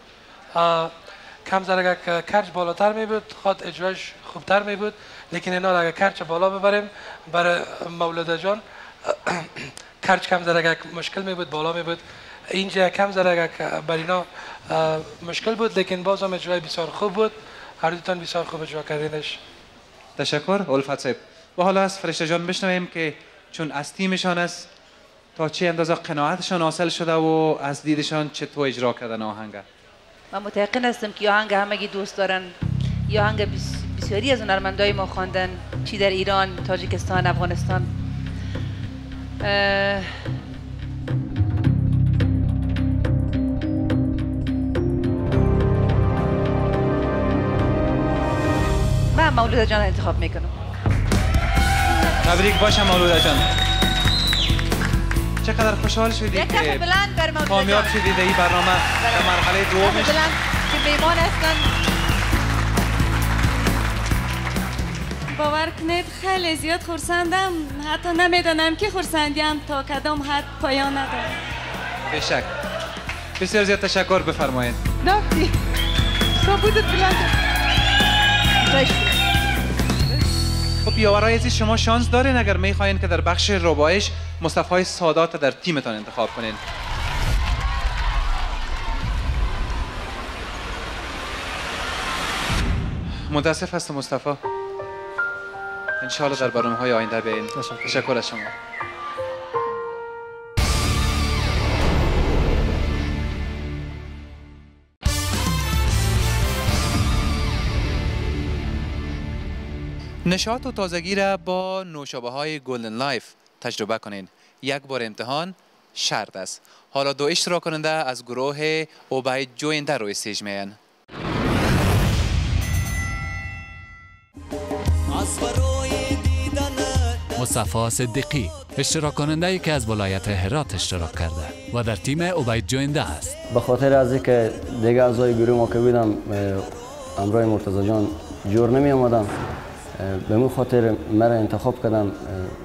کم ذره اگر کرج بالاتر می بود خود اجراش خوبتر می بود لیکن اینا اگر کرج بالا ببریم برای مولده جان کرج کم ذره اگر مشکل می بود بالا می بود. اینجا کم ذره اگر بر اینا مشکل بود لیکن باز هم اجرای بسیار خوب بود. هر دوتان بسیار خوب اجرا کردینش. تشکر. الفت صاحب و حالا از فرشته جان بشنویم که چون از تیمشان است تا چه اندازه قناعتشان حاصل شده و از دیدشان چطور اجرا کردن آهنگ؟ من متقن هستم که آهنگ همگی دوست دارن. یا آهنگ بس- بسیاری از هنرمندای ما خواندن چی در ایران تاجیکستان افغانستان. مولود جان انتخاب می‌کنم. تبریک باشه مولوده جان. چقدر خوشحال شدی یک کف که بلند بر مولود کامیاب جان. شدی در این برنامه در مرحله دومش. بلند که میمان هستن. باور کنید خیلی زیاد خورسندم. حتی نمی‌دانم که خورسندیم تا کدام حد پایان ندارم. بشک. بسیار زیاد تشکر بفرمایید. نفتی ثبوت بلند خب یاورای عزیز شما شانس دارین اگر می‌خواین که در بخش ربایش مصطفی سادات در تیمتان انتخاب کنین. متاسف هستم مصطفی. انشاءالله در برنامه های آینده بیاین تشکر از شما. نشاط و تازگی را با نوشابه های Golden Life تجربه کنین. یک بار امتحان شرط است. حالا دو اشتراک کننده از گروه عبید جوینده روی stage میان مصطفی صدیقی اشتراک کننده ای که از ولایت هرات اشتراک کرده و در تیم عبید جوینده است. به خاطر از اینکه دیگه اعضای گروه ما که بودم اه، همراه مرتضی جان جور نمی آمدم به مو خاطر مرا انتخاب کردم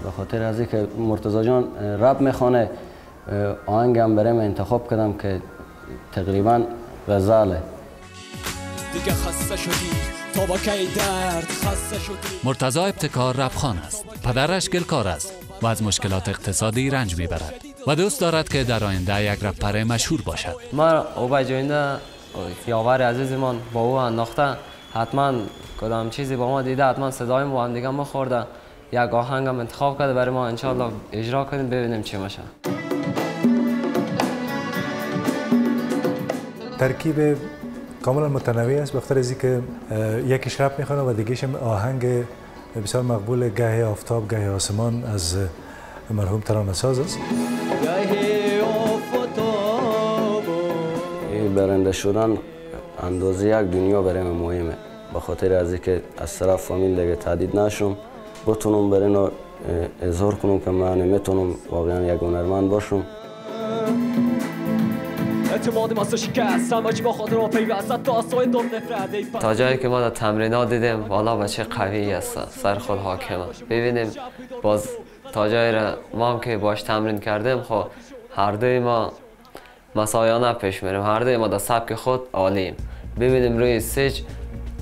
به خاطر از اینکه مرتضی جان رب می‌خوانه آهنگم برای من انتخاب کردم که تقریبا غزاله. دیگه خسته شدی تا با کی درد خسته شدی؟ مرتضی ابتکار ربخان است. پدرش گلکار است و از مشکلات اقتصادی رنج می‌برد و دوست دارد که در آینده یک رپر مشهور باشد. ما اوبای جوینده یاور عزیزمان با او انداخته حتما کدام چیزی با ما دیده حتما صدای ما با هم دیگه مخورده یک آهنگم انتخاب کرده برای ما. انشالله اجرا کنیم ببینیم چی میشه. ترکیب کاملا متنوع است بخاطر از اینکه یکیش رپ می‌خوانه و دیگهش هم آهنگ بسیار مقبول گه آفتاب گه آسمان از مرحوم ترانه ساز است. این برنده شدن اندازه یک دنیا برای من مهمه. به خاطر از اینکه از طرف فامیل دیگه تهدید نشم بتونم برای اینا اه، اظهار کنم که من می‌تونم واقعا یک هنرمند باشم. تا جایی که ما در تمرینات دیدیم والا بچه قوی است. سر خود حاکمه. ببینیم باز تا جایی را ما هم که باش تمرین کردیم خب هر دوی ما مسایانه پیش میریم. هر دوی ما در سبک خود عالیم. ببینیم روی سیج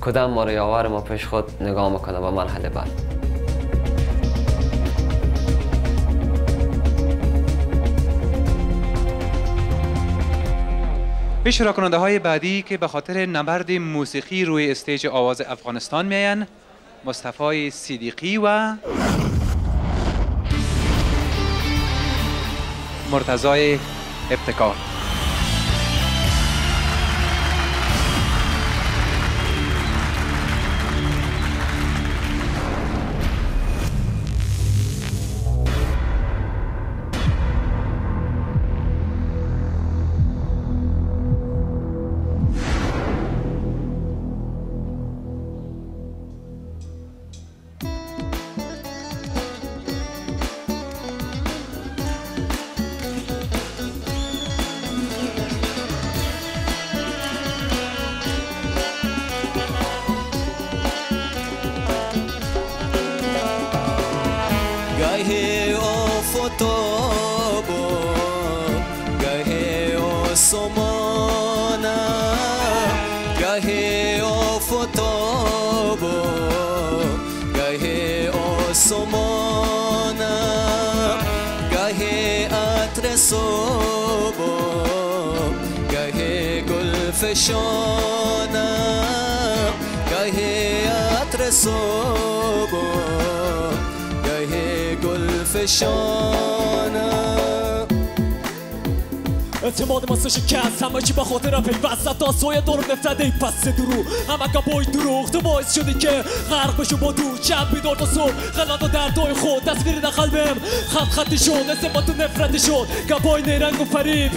کدام ما رو یاور ما پیش خود نگاه می‌کنه به مرحله بعد. اشتراک کننده های بعدی که به خاطر نبرد موسیقی روی استیج آواز افغانستان میاین مصطفی صدیقی و مرتضای ابتکار. صبح. گهی گل فشانم گهی عطر صبح. گهی گل فشانم اعتماد ما شکست. همه چی به خاطر پیوست تا سوی دور نفتده ای پس درو. همه گبای دروغ. تو باعث شدی که غرق بشو با دو شب بیدار تا صبح غلط و دردای خود. تصویر در قلبم خط خطی شد. با تو نفرتی شد. گبای نیرنگ و فریب.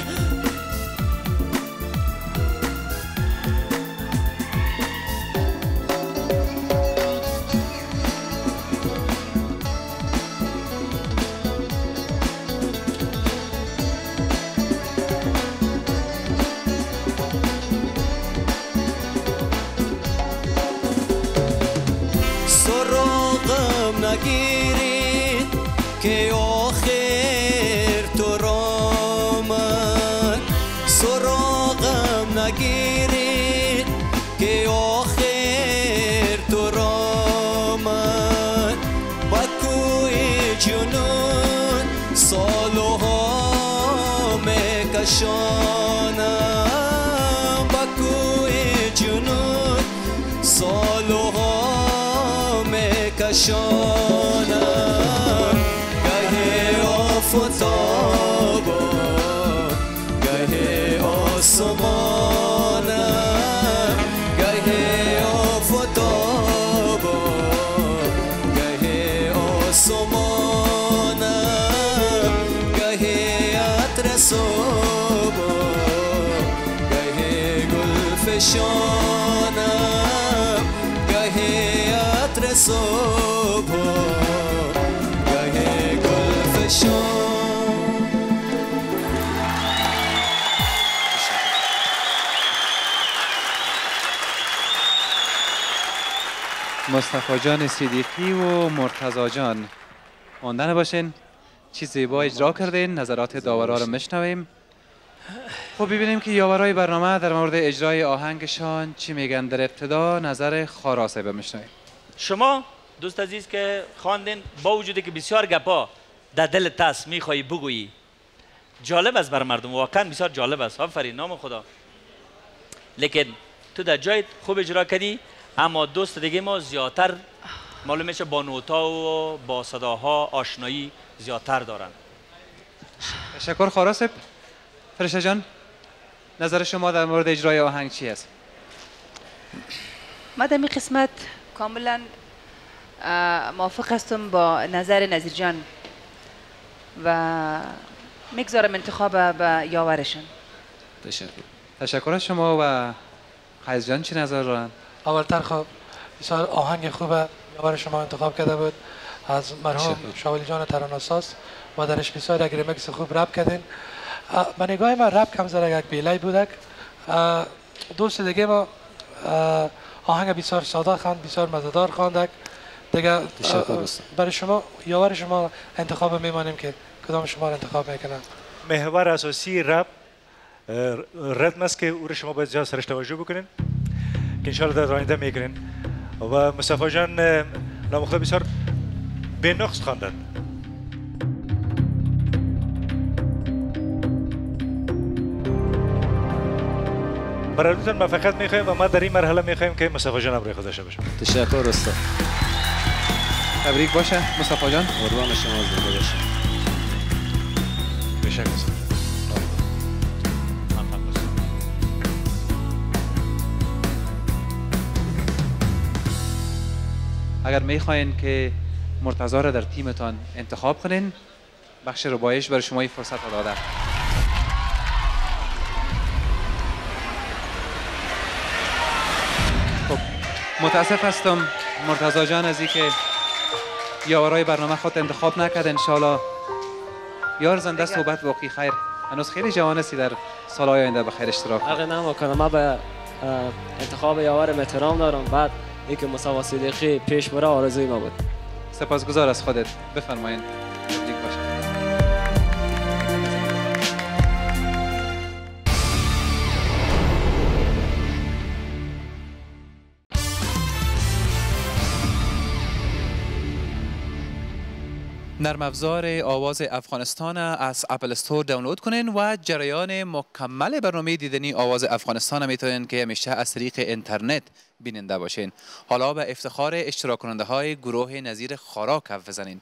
گل فشانم گهی عطر صبح گهی گل فشان مصطفی جان صدیقی و مرتضی جان. ماندن باشین. چی زیبا اجرا کردین. نظرات داورا رو میشنویم خب ببینیم که یاورای برنامه در مورد اجرای آهنگشان چی میگن. در ابتدا نظر خاراسه بمیشنویم شما دوست عزیز که خواندین با وجودی که بسیار گپا در دل تست میخوایی بگویی. جالب است بر مردم واقعا بسیار جالب است. آفرین نام خدا. لیکن تو در جای خوب اجرا کردی اما دوست دیگه ما زیادتر معلوم میشه با نوتا و با صداها آشنایی زیادتر دارن. تشکر خاراسه فرشته جان نظر شما در مورد اجرای آهنگ چی است؟ ما در این قسمت کاملا موافق هستم با نظر نظیر جان و می‌گذارم انتخاب به یاورشان. تشکر. تشکر از شما و قیز جان چی نظر دارن اولتر خب بسیار آهنگ خوبه یاور شما انتخاب کرده بود. از مرحوم شاولی جان تراناساس و درش بسیار یک ریمکس خوب رپ کردین. به نگاه ما رپ کم زره یک بیلی بودک. دوست دیگه ما آهنگ بسیار ساده خواند بسیار مزدار خواندک. دیگه. برای شما یاور شما انتخاب میمانیم که کدام شما رو انتخاب می‌کنن؟ محور اساسی رپ اه، ردم است که او شما باید زیاد سرش توجه بکنین که انشاءالله در آینده میگرین. و مصطفی جان اه، نام خدا بسیار به نقص خواندن. برای دوتون موفقیت می‌خوایم و ما در این مرحله می‌خوایم که مصطفی جان روی خودش بشه. تشکر استاد. تبریک باشه. مصطفی جان قربان شما زنده باشه است. اگر می‌خواین که مرتضی را در تیمتان انتخاب کنین بخش ربایش برای شما این فرصت را داده. متاسف هستم مرتضی جان از که یاورای برنامه خود انتخاب نکرد انشالله یار زنده صحبت باقی. خیر. هنوز خیلی جوان هستی در سالهای آینده به خیر اشتراک. حق نمی‌کنم من به انتخاب یاورم احترام دارم. بعد اینکه مصطفی صدیقی پیش بره آرزوی ما بود. سپاسگزار از خودت. بفرمایید نرم افزار آواز افغانستان از اپل استور دانلود کنین و جریان مکمل برنامه دیدنی آواز افغانستان می‌تونین که همیشه از طریق اینترنت بیننده باشین. حالا به افتخار اشتراک کننده های گروه نظیر خارا کف بزنین.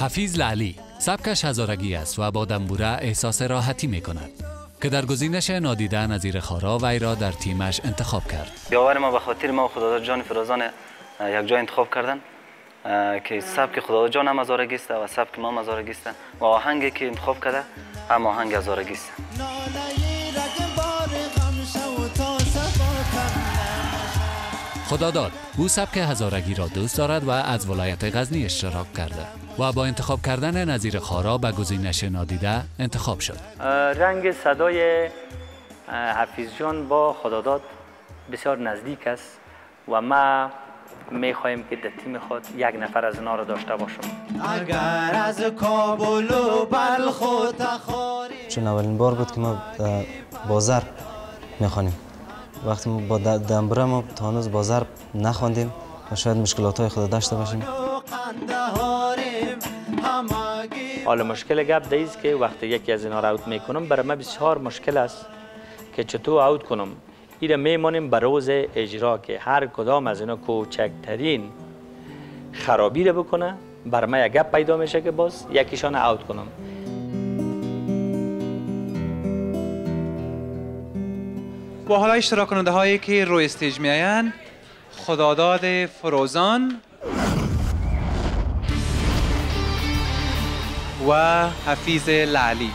حفیظ لعلی سبکش هزارگی است و با دنبوره احساس راحتی می کند که در گزینش نادیده نظیر خارا وی را در تیمش انتخاب کرد. یاور ما به خاطر ما خداداد جان فرازان یک جای انتخاب کردن که سبک خداداد جان هم هزارگی است و سبک ما هم هزارگی است و آهنگی که انتخاب کرده هم آهنگ هزارگی است خداداد او سبک هزارگی را دوست دارد و از ولایت غزنی اشتراک کرده. و با انتخاب کردن نظیر خارا به گزینش نادیده انتخاب شد. رنگ صدای حفیظ جان با خداداد بسیار نزدیک است و ما می خواهیم که در تیم خود یک نفر از اینا را داشته باشم. اگر از کابل و بلخ و تخاری چون اولین بار بود که ما اه، با ضرب می‌خوانیم. وقتی ما با دنبره ما تا هنوز با ضرب نخواندیم و شاید مشکلات های خود داشته باشیم. حالا مشکل گپ ده است که وقتی یکی از اینا را اوت می‌کنم برای من بسیار مشکل است که چطور اوت کنم. این را میمانیم به روز اجرا که هر کدام از اینا کوچکترین خرابی را بکنه. بر من یک گپ پیدا میشه که باز یکیشان اوت کنم. و حالا اشتراک کننده هایی که روی استیج میاین خداداد فروزان و حفیظ لعلی.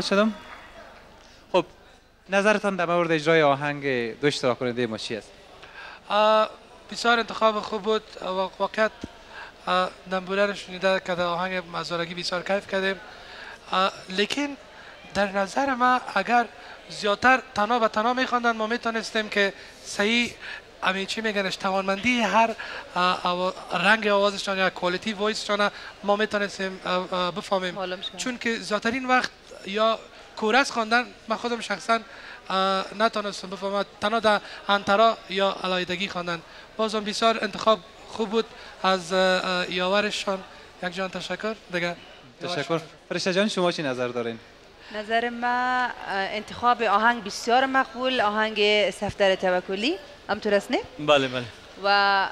استاد شدم خب نظرتان در مورد اجرای آهنگ دو اشتراک کننده ما چی است؟ بسیار انتخاب خوب بود. وا- واقعیت نمبوله رو شنیده که در آهنگ مزارگی بسیار کیف کردیم. لیکن در نظر ما اگر زیادتر تنها به تنها میخواندن ما می‌تونستیم که صحیح امی چی میگنش توانمندی هر رنگ آوازشان یا کوالیتی وایسشان ما می‌تونستیم بفهمیم. چون که زیادترین وقت یا کورس خواندن من خودم شخصا نتونستم بفهمم. تنها در انترا یا علایدگی خواندن. بازم بسیار انتخاب خوب بود از یاورشان. یک جان تشکر. دیگه. تشکر. فرشته جان شما چی نظر دارین؟ نظر ما انتخاب آهنگ بسیار مقبول. آهنگ صفدر توکلی. همطور است نه؟ بله بله. و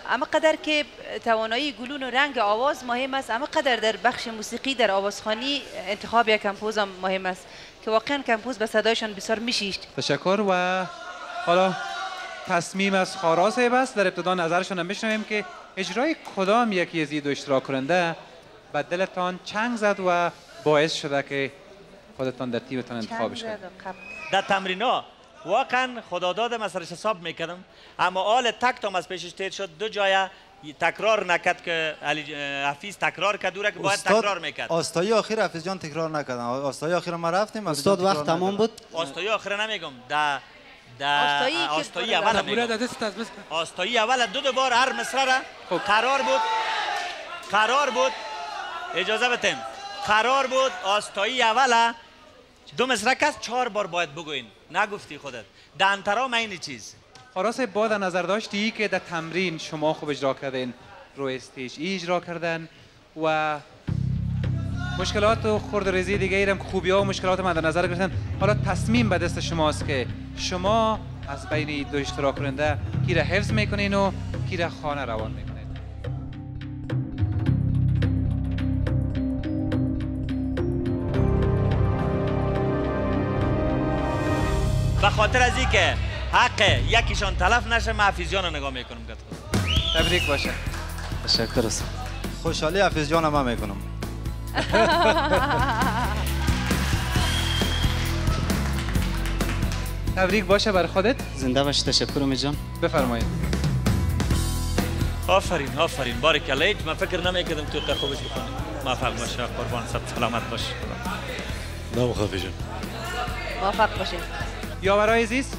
اما قدر که توانایی گلون و رنگ آواز مهم است اما قدر در بخش موسیقی در آوازخانی انتخاب یک کمپوز هم مهم است که واقعا کمپوز به صدایشان بسیار میشیشت. تشکر و حالا تصمیم از خارا صاحب است. در ابتدا نظرشون هم بشنویم که اجرای کدام یکی از دو اشتراک کننده به دلتان چنگ زد و باعث شده که خودتان در تیمتان انتخابش کنید. در تمرین ها واقعا خداداد من سرش حساب می‌کردم. اما آل تک تام از پیشش تیر شد. دو جای تکرار نکرد که علی حفیظ تکرار کرد. دوره که باید تکرار می‌کرد. آستایی آخر حفیظ جان تکرار نکردن آستایی آخر ما رفتیم استاد وقت تمام بود؟ آستایی آخر نمیگم. در در آستایی که آستایی در- اول میگم. آستایی اول دو دو بار هر مصره را قرار بود. قرار بود. اجازه بتین قرار بود آستایی اول دو مصره کس چهار بار باید بگوین نگفتی خودت. در انترا این چیز؟ صاحب با در نظر داشتی که در تمرین شما خوب اجرا کردین رو استیج اجرا کردن و مشکلات و خورد ریزی دیگه ایرم خوبی ها و مشکلات مد نظر گرفتن. حالا تصمیم به دست شماست که شما از بین دو اشتراک کننده کی را حفظ می‌کنین و کی را خانه روان می‌کنین. به خاطر از این که حق یکیشان تلف نشه من حفیظیان رو نگاه می‌کنم که تبریک باشه. تشکر است خوشحالی حفیظ جان ما می‌کنم. تبریک باشه بر خودت. زنده باش تشکر امی جان. بفرمایید. آفرین آفرین. بارک الله من فکر نمی‌کردم تو تا خوبش بکنی موفق باشه. قربان صد سلامت باشه نام خافی جان. موفق باشید یاورای عزیز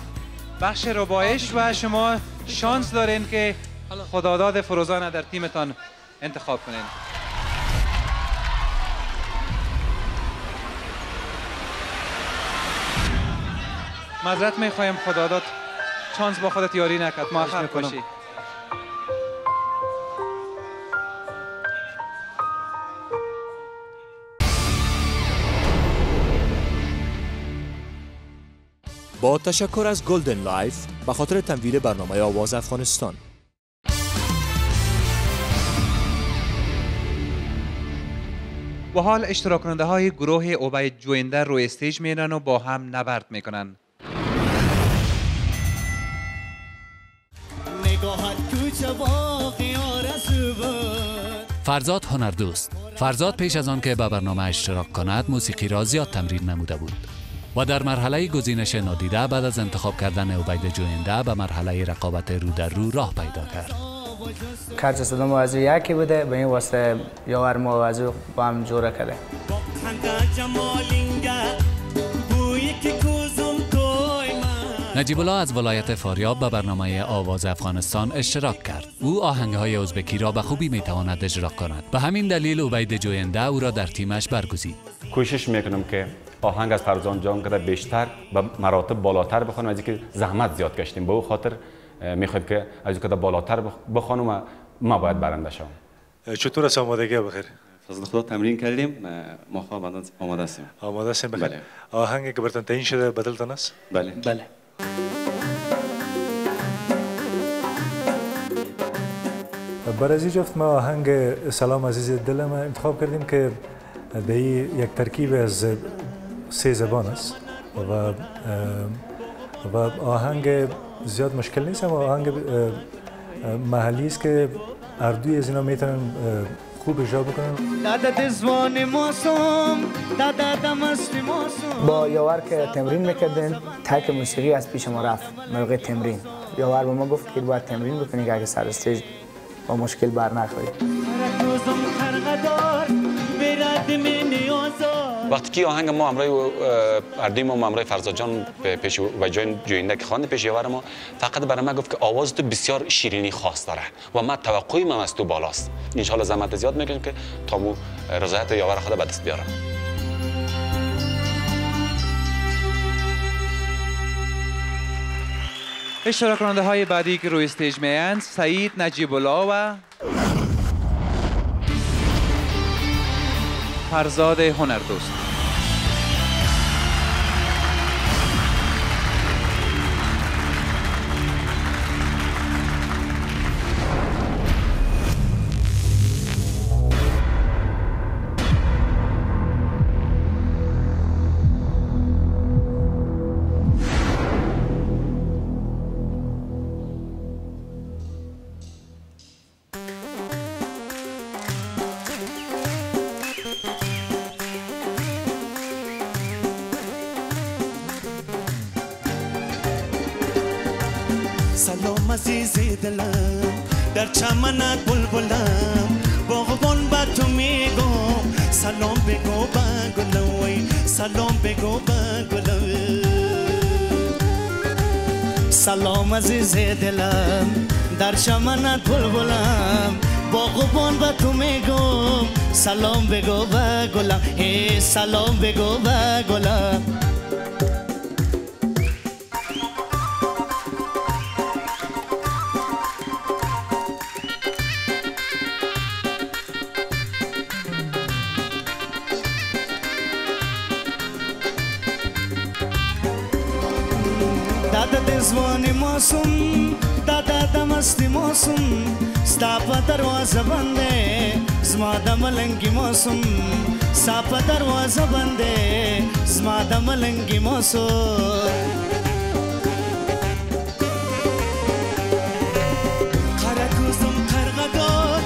بخش ربایش و شما شانس دارین که خداداد فروزان در تیمتان انتخاب کنین. معذرت می‌خوایم خداداد چانس با خودت یاری نکرد. موفق. باشی. با تشکر از Golden Life به خاطر تمویل برنامه آواز افغانستان. و حال اشتراک کننده های گروه عبید جوینده رو stage میرن و با هم نبرد می‌کنن. فرزاد هنردوست. فرزاد پیش از آن که به برنامه اشتراک کند موسیقی را زیاد تمرین نموده بود. و در مرحله گزینش نادیده بعد از انتخاب کردن عبید جوینده به مرحله رقابت رو در رو راه پیدا کرد. کارت صدا موضوع یکی بوده به این واسطه یاور موضوع با هم جوره کرده نجیب الله از ولایت فاریاب به برنامه آواز افغانستان اشتراک کرد. او آهنگ های ازبکی را به خوبی می‌تواند اجرا کند. به همین دلیل عبید جوینده او را در تیمش برگزید. کوشش می‌کنم که آهنگ از فرزان جان کده بیشتر به مراتب بالاتر بخوانم از اینکه زحمت زیاد کشتیم به او خاطر می‌خوایم که از این کده بالاتر بخ- بخوانم و ما باید برنده شوم. چطور است آمادگی؟ بخیر. فضل خدا تمرین کردیم. ما خواهم آماده هستیم. آماده هستیم. بخیر. بله. آهنگی که برتان تعیین شده بدلتان است؟ بله. بله. برای جفت ما آهنگ سلام عزیز دلم. انتخاب کردیم که به یک ترکیب از سه زبان است و و آهنگ زیاد مشکل نیست اما آهنگ محلی است که هر دوی از اینا می‌تونن خوب اجرا بکنن. دادا دزوان موسم دادا دمست موسم با یاور که تمرین می‌کردین تک موسیقی از پیش ما رفت موقع تمرین. یاور به ما گفت که باید تمرین بکنی که اگه سر استیج با مشکل بر نخوری روزم خرقدار برد من نیازار وقتی که آهنگ ما امرای اردوی ما امرای فرزاد جان پیش و جای جوینده که خوانده پیش یاور ما فقط برای من گفت که آواز تو بسیار شیرینی خاص داره و من توقعی من از تو بالاست. ان زحمت زیاد می‌کنیم که تا مو رضایت یاور خود به دست بیارم. اشتراک کننده های بعدی که روی استیج میاند سعید نجیب الله و فرزاد هنردوست. چمنت بلبلم با تو میگم سلام بگو با گلم. ای سلام بگو با گلم. په دروازه باندې زما د ملنګي موسم ستا په دروازه باندې زما د ملنګي موسم قره کوزم قرغدار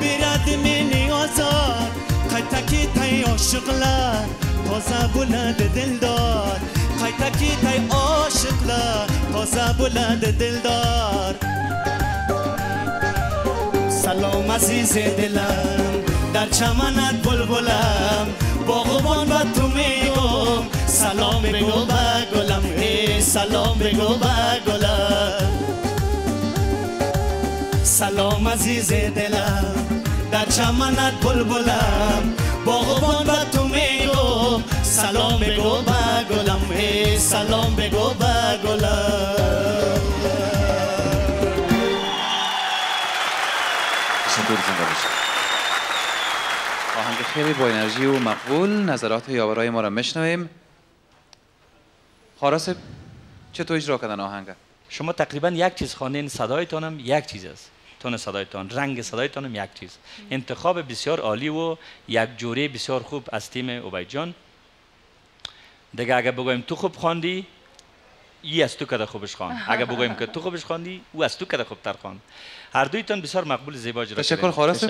بیراد منی آزاد قیتکی تای عاشقlar تازه بلند دلدار قیتکی تای عاشقlar تازه بلند دلدار سلام عزیز دلم. در چمنت بلبلم. باغبان و تو میگم. سلام بگو با گلم. ای سلام بگو با گلم. سلام عزیز دلم. در چمنت بلبلم. باغبان و تو میگم. سلام بگو با گلم. ای سلام بگو با گلم. خیلی با انرژی و مقبول نظرات یاورای ما را میشنویم خارس چطور اجرا کردن آهنگ شما تقریبا یک چیز خواندین صدایتان هم یک چیز است. تون صدایتان رنگ صدایتان هم یک چیز. انتخاب بسیار عالی و یک جوره بسیار خوب از تیم اوبید جان دیگه اگه بگویم تو خوب خواندی ای از تو کده خوبش خواند اگه بگویم که تو خوبش خواندی او از تو کده خوبتر خواند هر دویتان بسیار مقبول زیبا اجرا تشکر. خارس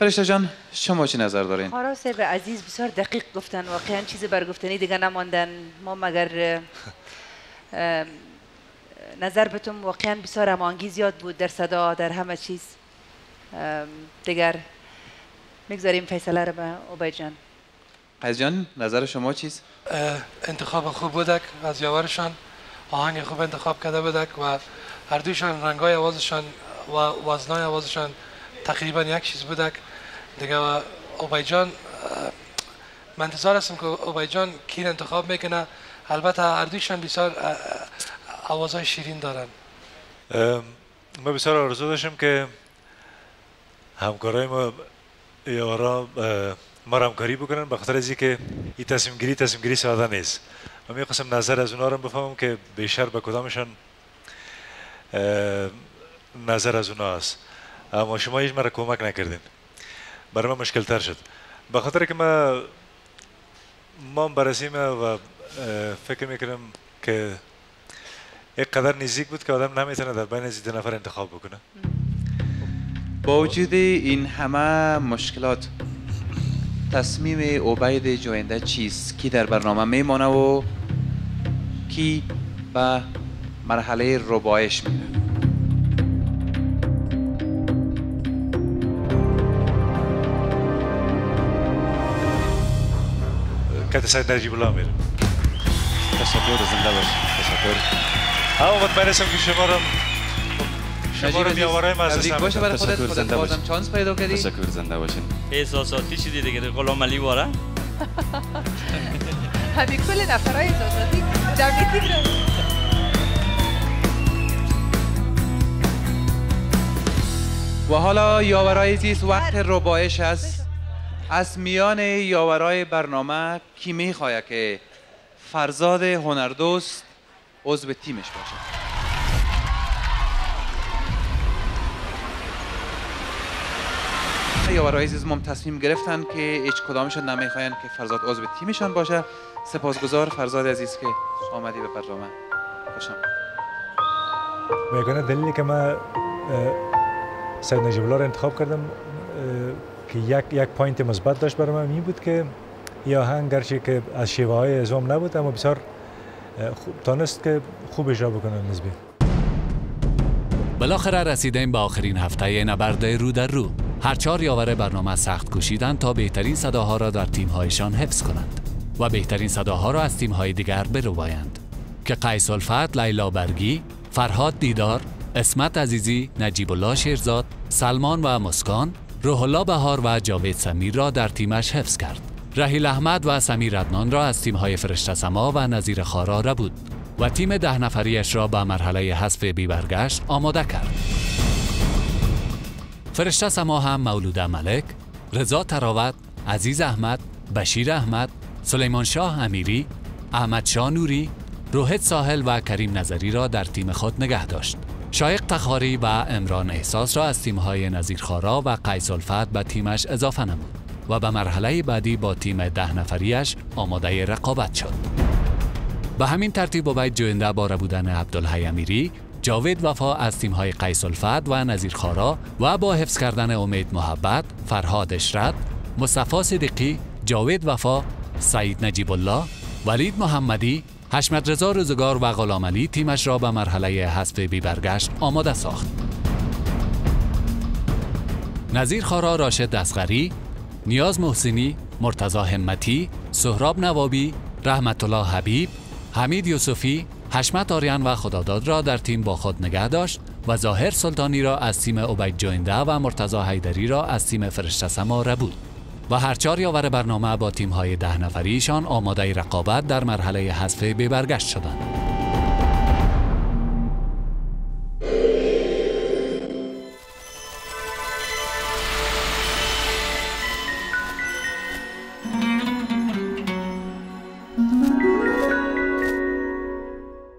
فرشته جان شما چی نظر دارین؟ خاراس به عزیز بسیار دقیق گفتن واقعا چیزی بر گفتنی دیگه نماندن. ما مگر نظر بتون واقعا بسیار همانگی زیاد بود در صدا در همه چیز. دیگر می‌گذاریم فیصله رو به عبید جان. قیز جان نظر شما چیست؟ اه، انتخاب خوب بودک از یاورشان. آهنگ خوب انتخاب کرده بودک و هر دویشان رنگای آوازشان و وزنای آوازشان تقریبا یک چیز بودک. دیگه اوبایجان من انتظار هستم که اوبایجان کیر انتخاب می‌کنه. البته هر بسیار آوازهای شیرین دارن. ما بسیار آرزو داشتیم که همکارای ما یارا ما را همکاری بکنن به خاطر از اینکه این تصمیم گیری تصمیم گیری ساده نیست. و می‌خواستم نظر از اونها رو بفهمم که بیشتر به کدامشان نظر از اونها است. اما شما هیچ مرا کمک نکردین برای من مشکل تر شد به خاطر که ما ما هم برسیم و فکر می‌کنم که یک قدر نزدیک بود که آدم نمی‌تونه در بین دو نفر انتخاب بکنه با وجود این همه مشکلات تصمیم عبید جوینده چیست کی در برنامه میمانه و کی به مرحله ربایش میره سید نجیب الله میره تشکر زنده باش تشکر اما مطمئن هستم که شما رو شما رو تبریک دست باشه برای. خودت خودت بازم. چانس پیدا کردی تشکر زنده باشین احساساتی شدی دیگه غلام علی واره همین کل نفرهای احساساتی جمعیتی بره و حالا یاورای عزیز وقت ربایش است از میان یاورای برنامه کی می‌خواهد که فرزاد هنردوست عضو تیمش باشه داورای عزیز هم تصمیم گرفتن که هیچ کدامشون نمی‌خواین که فرزاد عضو تیمشان باشه. سپاسگزار فرزاد عزیز که آمدی به برنامه. خوشم میگن دلیلی که من سید نجیب انتخاب کردم که یک یک point مثبت داشت برای من این بود که این آهنگ که از شیوه های ازام نبود اما بسیار خوب تانست که خوب اجرا بکنه نسبی. بالاخره رسیدیم به آخرین هفته نبرد رو در رو. هر چهار یاور برنامه سخت کوشیدند تا بهترین صداها را در تیمهایشان حفظ کنند و بهترین صداها را از تیمهای دیگر بربایند. که قیس الفت لیلا برگی فرهاد دیدار اسمت عزیزی نجیب الله شیرزاد سلمان و مسکان روح الله بهار و جاوید سمیر را در تیمش حفظ کرد رحیل احمد و سمیر عدنان را از تیمهای فرشته سما و نظیر خارا بود و تیم ده نفریش را به مرحله حذف بی برگشت آماده کرد. فرشته سما هم مولود ملک، رضا تراوت، عزیز احمد، بشیر احمد، سلیمان شاه امیری، احمد شاه نوری، روحت ساحل و کریم نظری را در تیم خود نگه داشت. شایق تخاری و امران احساس را از تیمهای نظیر خارا و قیس الفت به تیمش اضافه نمود و به مرحله بعدی با تیم ده نفریش آماده رقابت شد. به همین ترتیب عبید جوینده با بودن عبدالحی امیری جاوید وفا از تیم‌های قیس الفت و نظیر خارا و با حفظ کردن امید محبت، فرهاد اشرت، مصطفی صدیقی، جاوید وفا، سعید نجیب الله، ولید محمدی، حشمت رضا روزگار و غلام علی تیمش را به مرحله حذف بی برگشت آماده ساخت. نظیر خارا راشد دسغری، نیاز محسنی، مرتضا همتی، سهراب نوابی، رحمت الله حبیب، حمید یوسفی، حشمت آریان و خداداد را در تیم با خود نگه داشت و ظاهر سلطانی را از تیم عبید جوینده و مرتضا حیدری را از تیم فرشته سما بود و هر چهار یاور برنامه با تیم‌های ده نفریشان آماده رقابت در مرحله حذف به برگشت شدند.